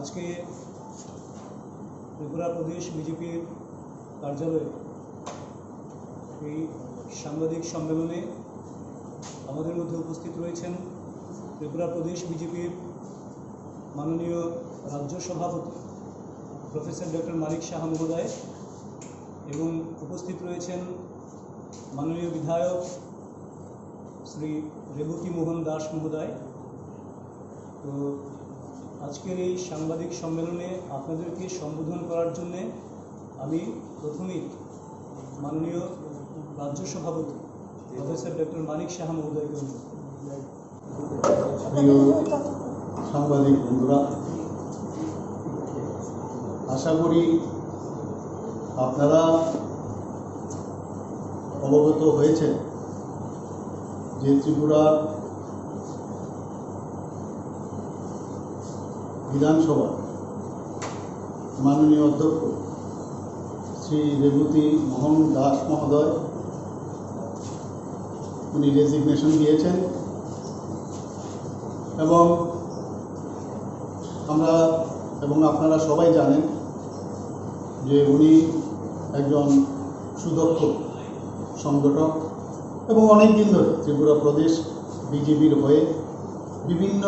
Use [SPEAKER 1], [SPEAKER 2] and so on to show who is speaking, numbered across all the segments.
[SPEAKER 1] আজকে ত্রিপুরা প্রদেশ বিজেপির কার্যালয়ে এই সাংবাদিক সম্মেলনে আমাদের মধ্যে উপস্থিত রয়েছেন ত্রিপুরা প্রদেশ বিজেপির মাননীয় রাজ্য সভাপতি প্রফেসর ডক্টর মালিক শাহ মহোদয় এবং উপস্থিত রয়েছেন মাননীয় বিধায়ক শ্রী রেবতী মোহন দাস মহোদয়। তো আজকের এই সাংবাদিক সম্মেলনে আপনাদেরকে সম্বোধন করার জন্যে আমি প্রথমেই মাননীয় রাজ্য সভাপতি, প্রফেসর ডক্টর মানিক শাহ মহোদয়কে।
[SPEAKER 2] প্রিয় সাংবাদিক বন্ধুরা, আশা করি আপনারা অবগত হয়েছেন যে ত্রিপুরার বিধানসভা। মাননীয় অধ্যক্ষ শ্রী রেবতী মোহন দাস মহোদয়, উনি রেজিগনেশন দিয়েছেন। এবং আমরা এবং আপনারা সবাই জানেন যে উনি একজন সুদক্ষ সংগঠক এবং অনেক দিন ধরে ত্রিপুরা প্রদেশ, বিজেপির হয়ে বিভিন্ন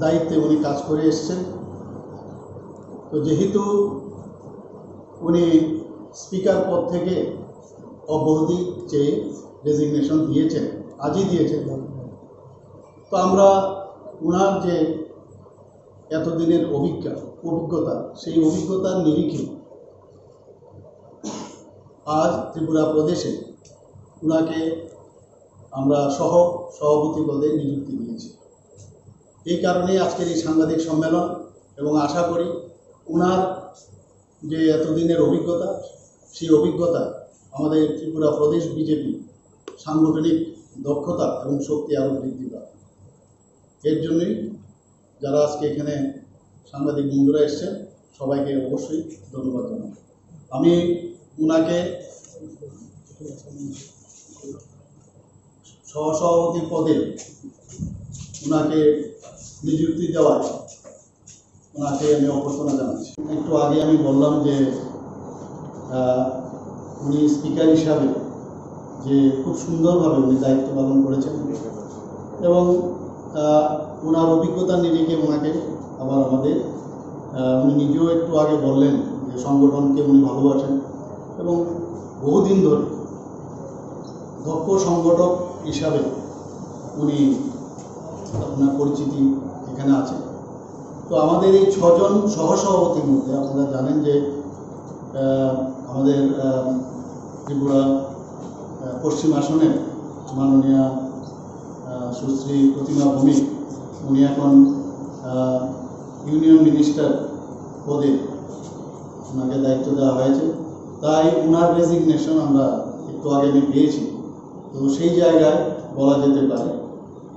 [SPEAKER 2] দায়িত্বে উনি কাজ করে এসছেন। তো যেহেতু উনি স্পিকার পদ থেকে অব্যাহতি চেয়ে রেজিগনেশন দিয়েছেন, আজই দিয়েছেন। তো আমরা ওনার যে এতদিনের অভিজ্ঞতা অভিজ্ঞতা, সেই অভিজ্ঞতার নিরিখে আজ ত্রিপুরা প্রদেশে ওনাকে আমরা সহ, সভাপতি পদে নিযুক্তি দিয়েছি। এই কারণেই আজকের এই সাংবাদিক সম্মেলন, এবং আশা করি ওনার যে এতদিনের অভিজ্ঞতা, সেই অভিজ্ঞতা আমাদের ত্রিপুরা প্রদেশ বিজেপি সাংগঠনিক দক্ষতা এবং শক্তি আরও বৃদ্ধি পাবে। এর জন্যই যারা আজকে এখানে সাংবাদিক বন্ধুরা এসছেন, সবাইকে অবশ্যই ধন্যবাদ জানাই আমি ওনাকে সহসভাপতি পদে উনাকে নিযুক্তি দেওয়ার ওনাকে আমি অভ্যর্থনা জানাচ্ছি। একটু আগে আমি বললাম যে উনি স্পিকার হিসাবে যে খুব সুন্দরভাবে উনি দায়িত্ব পালন করেছেন এবং ওনার অভিজ্ঞতার নিরিখে ওনাকে আবার আমাদের উনি নিজেও একটু আগে বললেন যে সংগঠনকে উনি ভালোবাসেন এবং বহুদিন ধরে দক্ষ সংগঠক হিসাবে উনি আপনার পরিচিতি এখানে আছে। তো আমাদের এই ছজন সহসভাপতির মধ্যে আপনারা জানেন যে আমাদের ত্রিপুরা পশ্চিম আসনের মাননীয় সুশ্রী প্রতিমা ভৌমিক উনি এখন ইউনিয়ন মিনিস্টার পদে ওনাকে দায়িত্ব দেওয়া হয়েছে। তাই ওনার রেজিগনেশন আমরা একটু আগে আমি পেয়েছি। তো সেই জায়গায় বলা যেতে পারে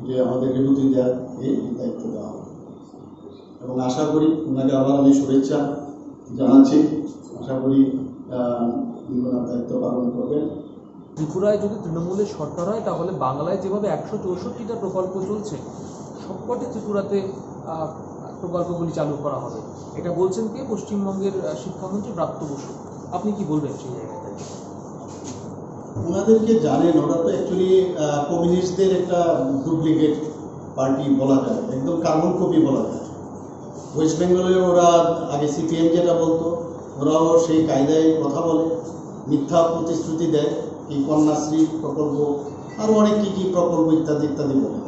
[SPEAKER 2] যে আমাদের বিভূতি দেওয়াকে এই দায়িত্ব দেওয়া হবে। এবং আশা করি ওনাকে আবার আমি শুভেচ্ছা জানাচ্ছি। আশা করি দায়িত্ব পালন করবেন।
[SPEAKER 3] ত্রিপুরায় যদি তৃণমূলের সরকার হয় তাহলে বাংলায় যেভাবে একশো চৌষট্টিটা প্রকল্প চলছে সবকটি ত্রিপুরাতে প্রকল্পগুলি চালু করা হবে। এটা বলছেন কে? পশ্চিমবঙ্গের শিক্ষামন্ত্রী প্রাপ্ত বসু। আপনি কি বলবেন সেই জায়গায়
[SPEAKER 2] ওনাদেরকে জানেন ওরা তো অ্যাকচুয়ালি কমিউনিস্টদের একটা ডুপ্লিকেট পার্টি বলা যায়, একদম কার্বন কপি বলা যায়। ওয়েস্ট বেঙ্গলে ওরা আগে সিপিএম যেটা বলতো, ওরাও সেই কায়দায় কথা বলে, মিথ্যা প্রতিশ্রুতি দেয় কি কন্যাশ্রী প্রকল্প আরও অনেক কী কী প্রকল্প ইত্যাদি ইত্যাদি বলে।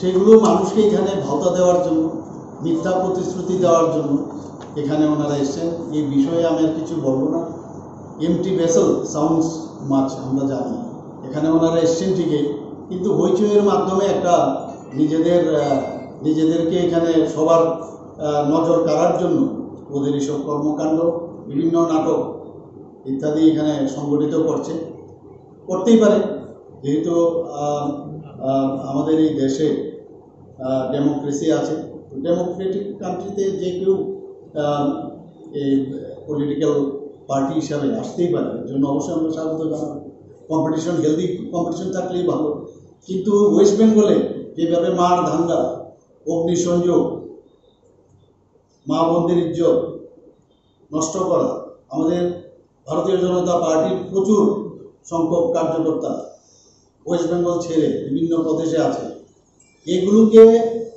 [SPEAKER 2] সেগুলো মানুষকে এখানে ভাওতা দেওয়ার জন্য, মিথ্যা প্রতিশ্রুতি দেওয়ার জন্য এখানে ওনারা এসছেন। এই বিষয়ে আমি আর কিছু বলব না। এমটি ভেসেল সাউন্ডস মাছ আমরা জানি। এখানে ওনারা এসছেন ঠিকই, কিন্তু হইচইয়ের মাধ্যমে একটা নিজেদের নিজেদেরকে এখানে সবার নজর কাড়ার জন্য ওদের এইসব কর্মকাণ্ড, বিভিন্ন নাটক ইত্যাদি এখানে সংগঠিত করছে। করতেই পারে। যেহেতু আমাদের এই দেশে ডেমোক্রেসি আছে ডেমোক্রেটিক কান্ট্রিতে যে কেউ এই পলিটিক্যাল পার্টি হিসাবে আসতেই পারে। এর জন্য অবশ্যই আমরা স্বাগত জানাব। কম্পিটিশন হেলদি কম্পিটিশন থাকলেই ভালো। কিন্তু ওয়েস্ট বেঙ্গলে যেভাবে মার ধান্দা অগ্নিসংযোগ মা বোনদের ইজ্জত নষ্ট করা আমাদের ভারতীয় জনতা পার্টির প্রচুর সংখ্যক কার্যকর্তা ওয়েস্ট বেঙ্গল ছেড়ে বিভিন্ন প্রদেশে আছে। এগুলোকে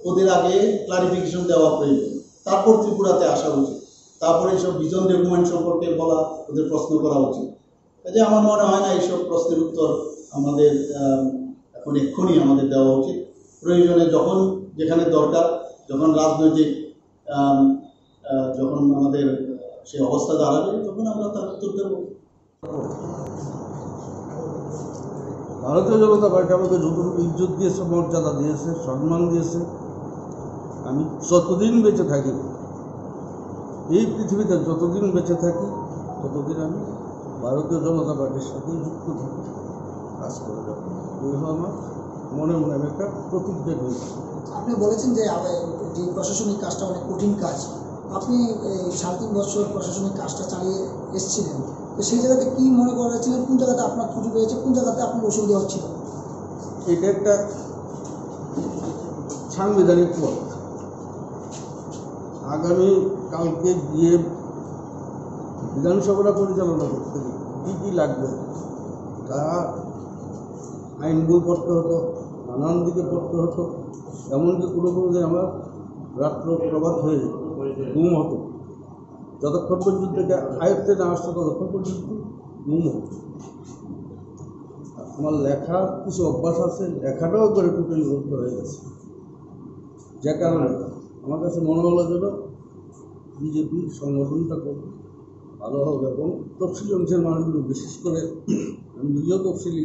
[SPEAKER 2] ওদের আগে ক্লারিফিকেশন দেওয়া প্রয়োজন। তারপর ত্রিপুরাতে আসা উচিত। তারপরে এইসব ভিজন ডকুমেন্ট সম্পর্কে বলা ওদের প্রশ্ন করা উচিত। কাজে আমার মনে হয় না এইসব প্রশ্নের উত্তর আমাদের আম, এখন এক্ষুনি আমাদের দেওয়া উচিত। প্রয়োজনে যখন যেখানে দরকার যখন রাজনৈতিক যখন আমাদের সেই অবস্থা দাঁড়াবে তখন আমরা তার উত্তর দেবো।
[SPEAKER 4] ভারতীয় জনতা পার্টি আমাকে যতটুকু ইজ্জত দিয়েছে মর্যাদা দিয়েছে সম্মান দিয়েছে আমি যতদিন বেঁচে থাকি এই পৃথিবীতে যতদিন বেঁচে থাকি ততদিন আমি ভারতীয় জনতা পার্টির সাথে যুক্ত থাকি। কাজ করে যাব। এই হলো আমার মনে মনে আমি একটা প্রতিজ্ঞা করেছি
[SPEAKER 5] আপনি বলেছেন যে যে প্রশাসনিক কাজটা অনেক কঠিন কাজ। আপনি এই সাড়ে তিন বছর প্রশাসনিক কাজটা চালিয়ে এসেছিলেন। তো সেই জায়গাতে কী মনে করেছিলেন কোন জায়গাতে আপনার ত্রুটি হয়েছে কোন জায়গাতে আপনার অসুবিধা হচ্ছিল?
[SPEAKER 4] এটা একটা সাংবিধানিক পথ। আগামী কালকে গিয়ে বিধানসভাটা পরিচালনা করতে কী কী লাগবে তা আইন বই পড়তে হতো নানান দিকে পড়তে হতো, এমনকি কোনো কোনো দিন আমার রাত্র প্রভাত হয়ে যেত ঘুম হতো। যতক্ষণ পর্যন্ত এটা আয়ত্তে না আসতো, ততক্ষণ পর্যন্ত ঘুম হতো। আমার লেখা কিছু অভ্যাস আছে, লেখাটাও করে টোটালি বন্ধ হয়ে গেছে। যে কারণে আমার কাছে মনে হলো যেন বিজেপি সংগঠনটা খুব ভালো হবে এবং তফসিলি অংশের মানুষগুলো বিশেষ করে, আমি নিজেও তফসিলি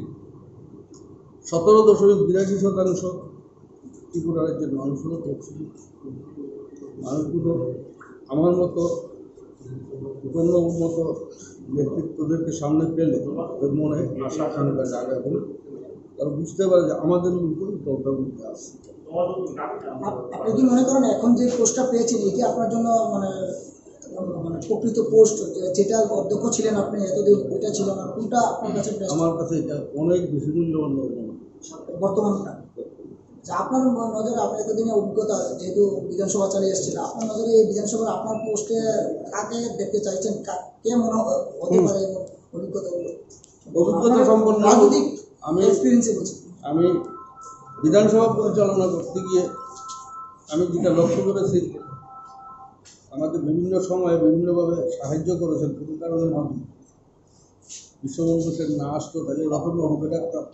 [SPEAKER 4] সতেরো দশমিক বিরাশি শতাংশ ত্রিপুরা রাজ্যের মানুষ হলো তফসিলি। মানুষগুলো আমার মতো উপন্যবাবুর মতো ব্যক্তিত্বদেরকে সামনে পেলে ওদের মনে আশা আকাঙ্ক্ষা জাগে এবং তারা বুঝতে পারে যে আমাদের উপর দলটার মধ্যে
[SPEAKER 5] আপ- আপনি কি মনে করেন এখন যে পোস্টটা পেয়েছেন, এটি আপনার জন্য মানে মানে প্রকৃত পোস্ট যেটা অধ্যক্ষ ছিলেন আপনি এতদিন ওইটা ছিল না কোনটা আপনার কাছে
[SPEAKER 4] আমার কাছে এটা অনেক বেশি মূল্যবান।
[SPEAKER 5] বর্তমানটা? যে আপনার নজরে আপনার এতদিনের অভিজ্ঞতা যেহেতু বিধানসভা চালিয়ে এসেছিল আপনার নজরে এই বিধানসভার আপনার পোস্টে কাকে দেখতে চাইছেন? কা- মনে হতে পারে এই অভিজ্ঞতাগুলো
[SPEAKER 4] অভিজ্ঞতা সম্পন্ন
[SPEAKER 5] রাজনৈতিক
[SPEAKER 4] আমি
[SPEAKER 5] এক্সপিরিয়েন্সে বলছি।
[SPEAKER 4] আমি বিধানসভা পরিচালনা করতে গিয়ে আমি যেটা লক্ষ্য করেছি আমাকে বিভিন্ন সময়ে বিভিন্নভাবে সাহায্য করেছেন কোনো কারণে আমি বিশ্ববন্ধু সেন না আসতো, তাহলে রতনবাবুকে ডাকতাম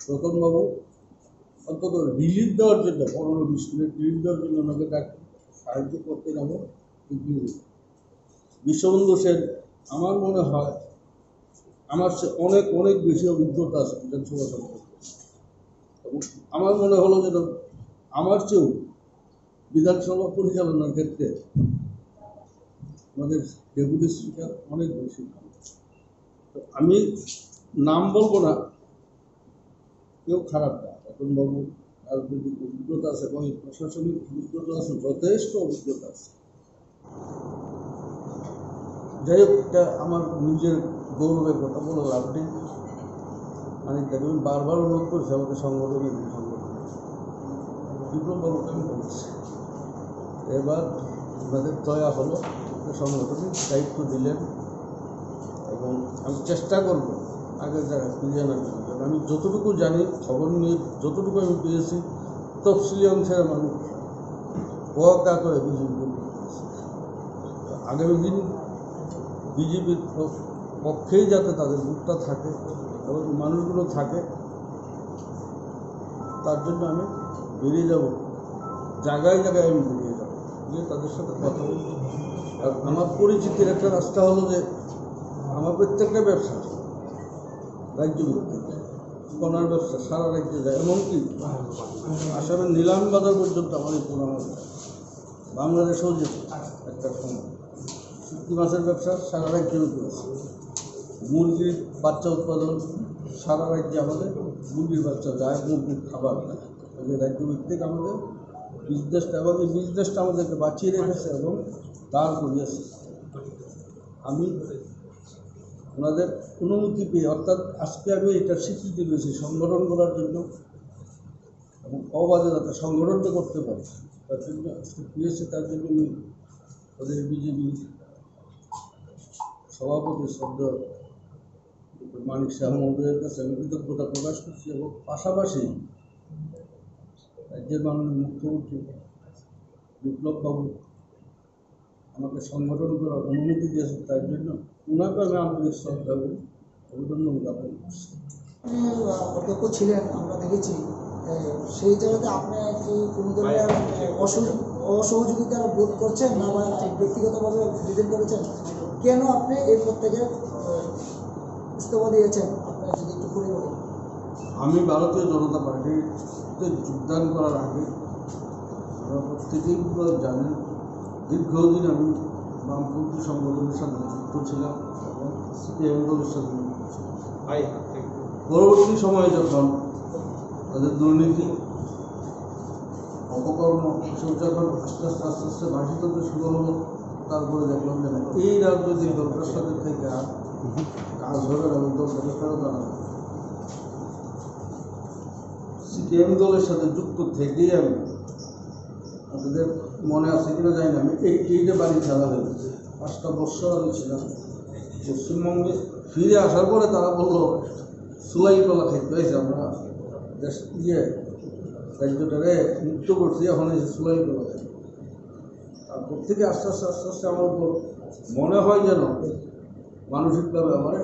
[SPEAKER 4] রতনবাবু অন্তত রিলিফ দেওয়ার জন্য, পনেরো বিশ মিনিট রিলিফ দেওয়ার জন্য ওনাকে ডাক, সাহায্য করতে যাব কিন্তু বিশ্ববন্ধু সেন, আমার মনে হয় আমার সে অনেক অনেক বেশি অভিজ্ঞতা আছে বিধানসভা সম্পর্কে আমার মনে হলো যেন আমার চেয়েও বিধানসভা পরিচালনার ক্ষেত্রে আমাদের ডেপুটি স্পিকার অনেক বেশি। তো আমি নাম বলব না, কেউ খারাপ না। এখন বাবু রাজনৈতিক অভিজ্ঞতা আছে এবং প্রশাসনিক অভিজ্ঞতা আছে, যথেষ্ট অভিজ্ঞতা আছে। যাই হোক, এটা আমার নিজের গৌরবের কথা বলে লাভ নেই। মানে দেখো আমি বারবার অনুরোধ করছি আমাকে সংগঠনে দিন সংগঠনে বিপ্লববাবুকে আমি বলছি। এবার ওনাদের দয়া হলো সংগঠনে দায়িত্ব দিলেন এবং আমি চেষ্টা করব আগে জায়গায় ফিরিয়ে আনার জন্য। আমি যতটুকু জানি, খবর নিয়ে যতটুকু আমি পেয়েছি, তফসিলি অংশের মানুষ ওয়াকা করে বিজেপি আগামী দিন বিজেপির পক্ষেই যাতে তাদের ভোটটা থাকে এবং মানুষগুলো থাকে, তার জন্য আমি বেরিয়ে যাব। জায়গায় জায়গায় আমি গিয়ে তাদের সাথে কথা বলব আর আমার পরিচিতির একটা রাস্তা হলো যে, আমার প্রত্যেকটা ব্যবসা রাজ্যভিত্তিক কোনার ব্যবসা, সারা রাজ্যে যায়। এমনকি আসামের নিলাম বাজার পর্যন্ত আমার এই যায় বাংলাদেশেও যেত একটা সময়। শুটকি মাছের ব্যবসা সারা রাজ্যে করেছে মুরগির বাচ্চা উৎপাদন সারা রাজ্যে আমাদের। মুরগির বাচ্চা যায়, মুরগির খাবার এই রাজ্য ভিত্তিক আমাদের বিজনেসটা এবং এই বিজনেসটা আমাদেরকে বাঁচিয়ে রেখেছে এবং দাঁড় করিয়েছে। আমি ওনাদের অনুমতি পেয়ে, অর্থাৎ আজকে আমি এটা স্বীকৃতি পেয়েছি সংগঠন করার জন্য এবং অবাধে যাতে সংগঠনটা করতে পারি, তার জন্য আজকে পেয়েছি, তার জন্য আমি তাদের বিজেপি সভাপতি শ্রদ্ধ মানিক শাহ মহোদয়ের কাছে আমি কৃতজ্ঞতা প্রকাশ করছি এবং পাশাপাশি রাজ্যের মাননীয় মুখ্যমন্ত্রী বিপ্লব বাবু আমাকে সংগঠন করার অনুমতি দিয়েছে তার জন্য ওনাকে আমি আন্তরিক শ্রদ্ধা করি অভিনন্দন জ্ঞাপন করছি।
[SPEAKER 5] অধ্যক্ষ ছিলেন আমরা দেখেছি সেই জায়গাতে আপনি কি কোনো ধরনের অসহযোগিতা বোধ করছেন না বা ব্যক্তিগতভাবে রিজেন করেছেন? কেন আপনি এরপর থেকে ইস্তফা দিয়েছেন? আপনি যদি একটু খুলে বলেন।
[SPEAKER 4] আমি ভারতীয় জনতা পার্টিতে যোগদান করার আগে আমরা প্রত্যেকেই জানেন দীর্ঘদিন আমি বামপন্থী সংগঠনের সাথে যুক্ত ছিলাম এবং সিপিআইএম দলের সাথে যুক্ত ছিলাম পরবর্তী সময়ে যখন তাদের দুর্নীতি অপকর্ম এসব যখন আস্তে আস্তে আস্তে আস্তে ভাষিত হতে শুরু হলো তারপরে দেখলাম যে এই রাজনৈতিক দলটার সাথে থেকে আর কাজ হবে না ওই দলটাকে ফেরত আনা। সিপিএম দলের সাথে যুক্ত থেকেই আমি, আপনাদের মনে আছে কিনা জানি না, আমি এই এইটা বাড়ি ছাড়া হয়ে গেছে পাঁচটা বছর আমি ছিলাম। পশ্চিমবঙ্গে ফিরে আসার পরে তারা বলল সুলাই কলা খাইতে হয়েছে আমরা। দেশ ইয়ে রাজ্যটারে মুক্ত করছি, এখন সুলাই কলা খাই তারপর থেকে আস্তে আস্তে আস্তে আস্তে আমার উপর মনে হয় যেন মানসিকভাবে আমার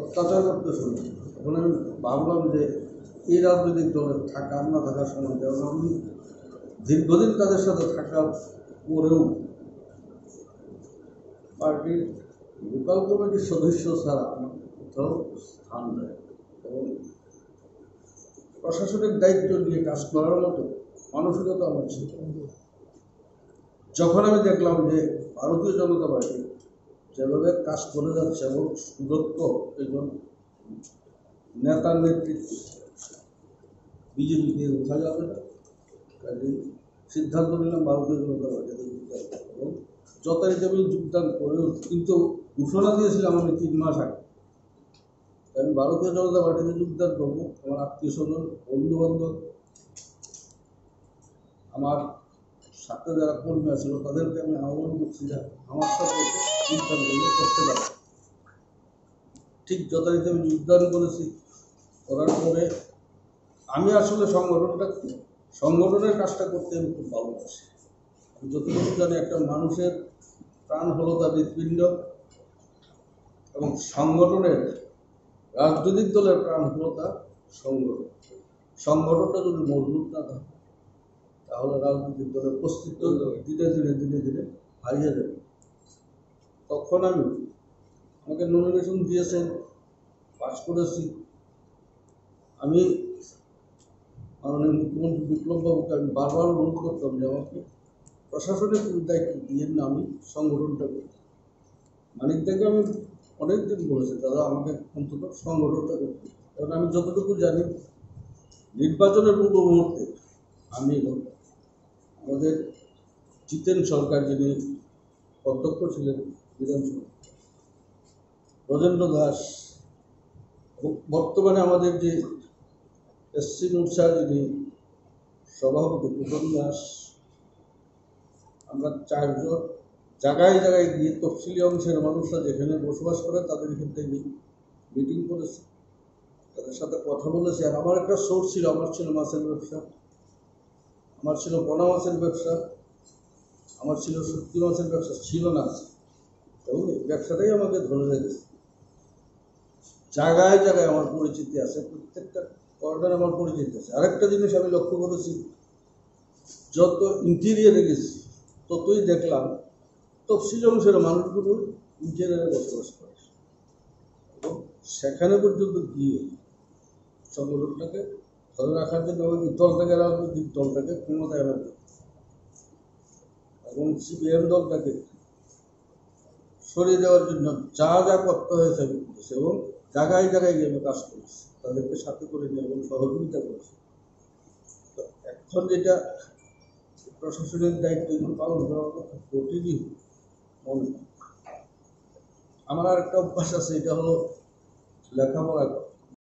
[SPEAKER 4] অত্যাচার করতে শুরু তখন আমি ভাবলাম যে এই রাজনৈতিক দলে থাকা না থাকার সময় আমি দীর্ঘদিন তাদের সাথে থাকার পরেও পার্টির লোকাল কমিটির সদস্য ছাড়া কোথাও স্থান নেই। এবং প্রশাসনিক দায়িত্ব নিয়ে কাজ করার মতো মানসিকতা আমার ছিল যখন আমি দেখলাম যে ভারতীয় জনতা পার্টি যেভাবে কাজ করে যাচ্ছে এবং সুদক্ষ একজন নেতার নেতৃত্বে বিজেপিকে রোখা যাবে না। কাজে সিদ্ধান্ত নিলাম ভারতীয় জনতা পার্টিতে যোগদান করব। যথারীতি আমি যোগদান করেও কিন্তু ঘোষণা দিয়েছিলাম আমি তিন মাস আগে। আমি ভারতীয় জনতা পার্টিতে যোগদান করব। আমার আত্মীয় স্বজন বন্ধু বান্ধব আমার সাথে যারা কর্মী ছিল তাদেরকে আমি আহ্বান করছি যে আমার সাথে এসে যোগদানগুলো করতে পারে। ঠিক যথারীতি আমি যোগদান করেছি। করার পরে আমি আসলে সংগঠনটা সংগঠনের কাজটা করতে আমি খুব ভালোবাসি। আমি যতটুকু জানি একটা মানুষের প্রাণ হলো তার হৃৎপিণ্ড এবং সংগঠনের রাজনৈতিক দলের প্রাণ হলো তার সংগঠন। সংগঠনটা যদি মজবুত না থাকে, তাহলে রাজনৈতিক দলের অস্তিত্ব ধীরে ধীরে ধীরে ধীরে হারিয়ে যাবে। তখন আমি আমাকে নমিনেশন দিয়েছেন পাস করেছি। আমি মাননীয় মুখ্যমন্ত্রী বিপ্লব বাবুকে আমি বারবার অনুরোধ করতাম যে আমাকে প্রশাসনের কোনো দায়িত্ব দিয়ে না, আমি সংগঠনটা করি। মানিকদাকে আমি অনেকদিন বলেছি, দাদা, আমাকে অন্তত সংগঠনটা করতে কারণ আমি যতটুকু জানি নির্বাচনের পূর্ব মুহূর্তে আমি আমাদের জিতেন সরকার যিনি অধ্যক্ষ ছিলেন বিধানসভা। রজেন্দ্র দাস বর্তমানে আমাদের যে এসসি যিনি সভাপতি প্রীতম দাস আমরা চারজন জায়গায় জায়গায় গিয়ে তফসিলি অংশের মানুষরা যেখানে বসবাস করে তাদের থেকে মিটিং করেছি। তাদের সাথে কথা বলেছি। আর আমার একটা সোর্স ছিল, আমার ছিল মাছের ব্যবসা। আমার ছিল পোনা মাছের ব্যবসা। আমার ছিল সত্যি মাছের ব্যবসা। ছিল না এই ব্যবসাটাই আমাকে ধরে রেখেছে। জায়গায় জায়গায় আমার পরিচিতি আছে। প্রত্যেকটা কর্নার আমার পরিচিত আছে আরেকটা জিনিস আমি লক্ষ্য করেছি, যত ইন্টেরিয়ারে গেছি, ততই দেখলাম তফসিল অংশের মানুষগুলো ইন্টিরিয়ারে বসবাস করে। এবং সেখানে পর্যন্ত গিয়ে সংগঠনটাকে ধরে রাখার জন্য ওই দলটাকে রাজনৈতিক দলটাকে ক্ষমতায় জন্য এবং সিপিএম দলটাকে সরিয়ে দেওয়ার জন্য যা যা করতে হয়েছে এবং জায়গায় জায়গায় গিয়ে আমি কাজ করেছি। তাদেরকে সাথে করে নিয়ে এবং সহযোগিতা করছে। তো এখন যেটা প্রশাসনের দায়িত্ব এগুলো পালন করার কথা প্রতিদিন মনে আমার আর একটা অভ্যাস আছে, এটা হলো লেখাপড়া